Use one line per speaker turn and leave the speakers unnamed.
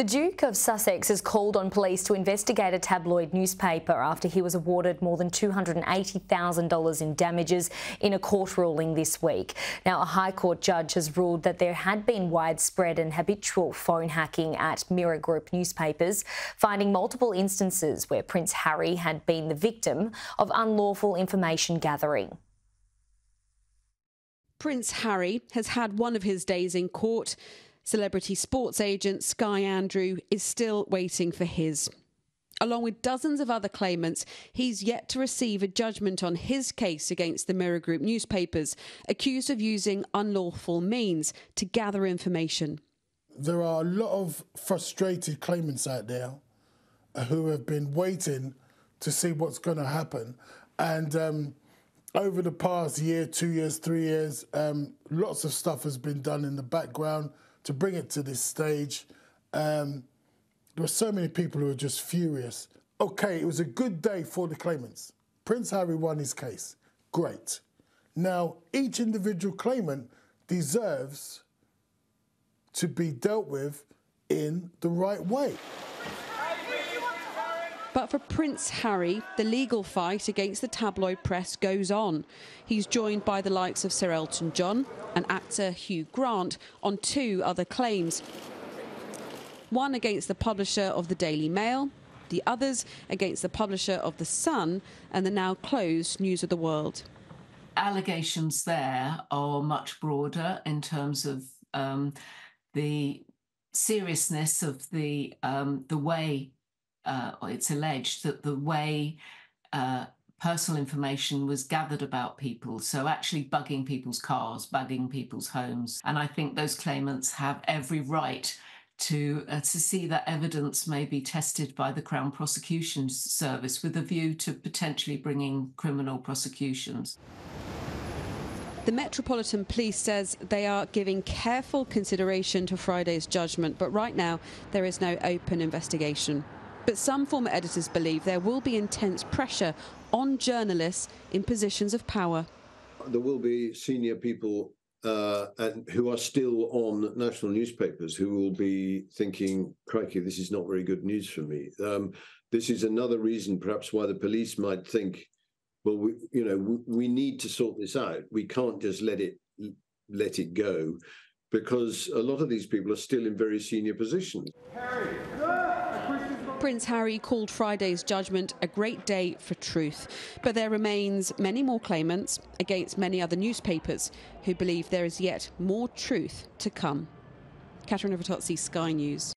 The Duke of Sussex has called on police to investigate a tabloid newspaper after he was awarded more than $280,000 in damages in a court ruling this week. Now, a High Court judge has ruled that there had been widespread and habitual phone hacking at Mirror Group newspapers, finding multiple instances where Prince Harry had been the victim of unlawful information gathering.
Prince Harry has had one of his days in court. Celebrity sports agent Sky Andrew is still waiting for his. Along with dozens of other claimants, he's yet to receive a judgment on his case against the Mirror Group newspapers, accused of using unlawful means to gather information.
There are a lot of frustrated claimants out there who have been waiting to see what's going to happen. And um, over the past year, two years, three years, um, lots of stuff has been done in the background to bring it to this stage. Um, there were so many people who were just furious. Okay, it was a good day for the claimants. Prince Harry won his case. Great. Now, each individual claimant deserves to be dealt with in the right way.
But for Prince Harry, the legal fight against the tabloid press goes on. He's joined by the likes of Sir Elton John and actor Hugh Grant on two other claims. One against the publisher of the Daily Mail, the others against the publisher of The Sun and the now closed News of the World.
Allegations there are much broader in terms of um, the seriousness of the um, the way uh, it's alleged that the way uh, personal information was gathered about people, so actually bugging people's cars, bugging people's homes. And I think those claimants have every right to uh, to see that evidence may be tested by the Crown Prosecution Service with a view to potentially bringing criminal prosecutions.
The Metropolitan Police says they are giving careful consideration to Friday's judgment, but right now there is no open investigation. But some former editors believe there will be intense pressure on journalists in positions of power.
There will be senior people uh, and who are still on national newspapers who will be thinking, crikey, this is not very good news for me. Um, this is another reason, perhaps, why the police might think, well, we, you know, we, we need to sort this out. We can't just let it let it go, because a lot of these people are still in very senior positions. Harry,
Prince Harry called Friday's judgment a great day for truth, but there remains many more claimants against many other newspapers who believe there is yet more truth to come. Katerina Vittozzi, Sky News.